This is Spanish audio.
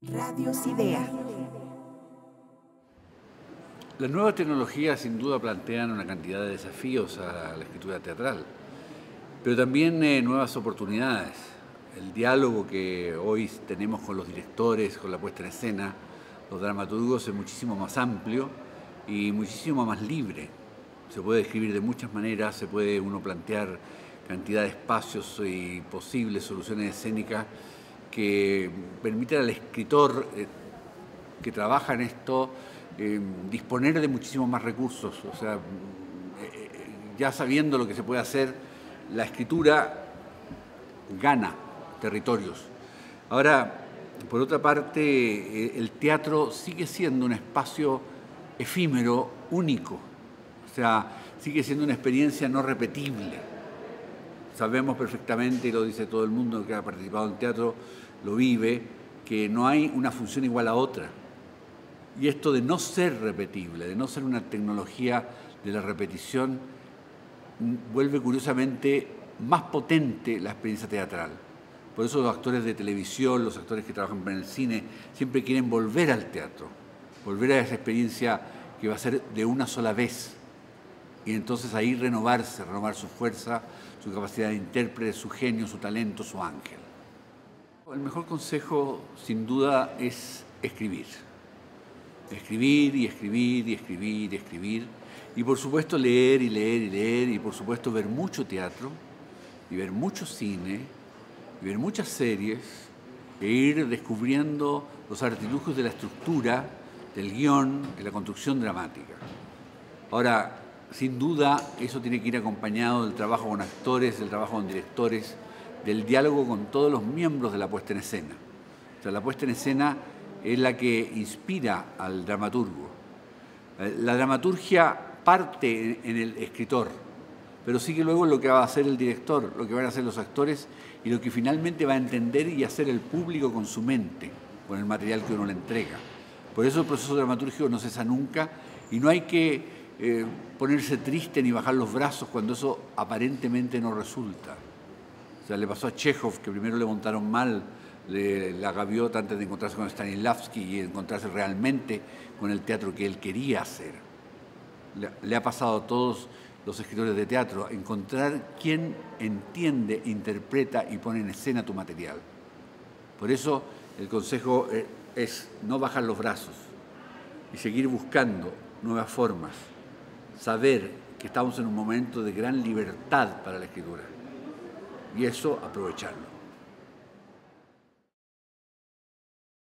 Radios Idea. Las nuevas tecnologías sin duda plantean una cantidad de desafíos a la escritura teatral, pero también eh, nuevas oportunidades. El diálogo que hoy tenemos con los directores, con la puesta en escena, los dramaturgos es muchísimo más amplio y muchísimo más libre. Se puede escribir de muchas maneras, se puede uno plantear cantidad de espacios y posibles soluciones escénicas que permiten al escritor eh, que trabaja en esto eh, disponer de muchísimos más recursos. O sea, eh, ya sabiendo lo que se puede hacer, la escritura gana territorios. Ahora, por otra parte, el teatro sigue siendo un espacio efímero, único. O sea, sigue siendo una experiencia no repetible. Sabemos perfectamente, y lo dice todo el mundo que ha participado en teatro, lo vive, que no hay una función igual a otra. Y esto de no ser repetible, de no ser una tecnología de la repetición, vuelve curiosamente más potente la experiencia teatral. Por eso los actores de televisión, los actores que trabajan en el cine, siempre quieren volver al teatro, volver a esa experiencia que va a ser de una sola vez. Y entonces ahí renovarse, renovar su fuerza, su capacidad de intérprete, su genio, su talento, su ángel. El mejor consejo, sin duda, es escribir. Escribir y escribir y escribir y escribir. Y por supuesto leer y leer y leer y por supuesto ver mucho teatro y ver mucho cine y ver muchas series e ir descubriendo los artilugios de la estructura, del guion, de la construcción dramática. Ahora, sin duda, eso tiene que ir acompañado del trabajo con actores, del trabajo con directores, del diálogo con todos los miembros de la puesta en escena. O sea, la puesta en escena es la que inspira al dramaturgo. Eh, la dramaturgia parte en el escritor, pero sigue luego lo que va a hacer el director, lo que van a hacer los actores y lo que finalmente va a entender y hacer el público con su mente, con el material que uno le entrega. Por eso el proceso dramatúrgico no cesa nunca y no hay que eh, ponerse triste ni bajar los brazos cuando eso aparentemente no resulta. O sea, le pasó a Chekhov que primero le montaron mal la gaviota antes de encontrarse con Stanislavski y encontrarse realmente con el teatro que él quería hacer. Le, ha pasado a todos los escritores de teatro, encontrar quién entiende, interpreta y pone en escena tu material. Por eso el consejo eh, es no bajar los brazos y seguir buscando nuevas formas, saber que estamos en un momento de gran libertad para la escritura y eso aprovecharlo.